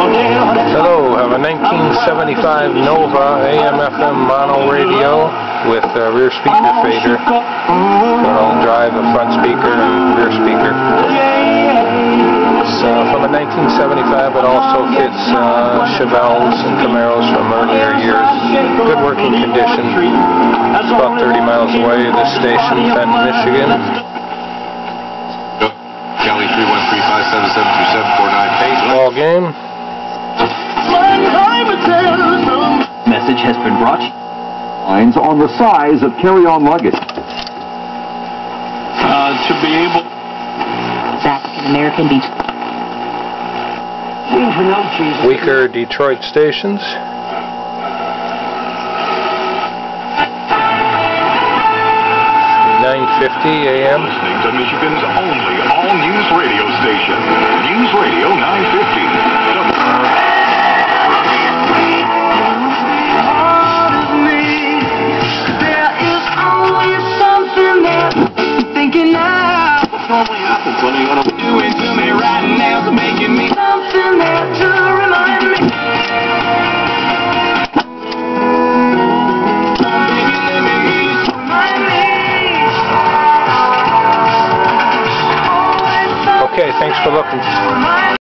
Hello, I have a 1975 Nova AM/FM mono radio with a rear speaker fader. It'll drive a front speaker and rear speaker. So from a 1975, it also fits uh, Chevelles and Camaros from earlier years. Good working condition. It's about 30 miles away. This station, Fenton, Michigan. County 313-577-2749. Ball game. Message has been brought. lines on the size of carry-on luggage. Uh, to be able... African American Beach. Weaker Detroit stations. Nine fifty AM. News Radio 950. Okay, thanks for looking.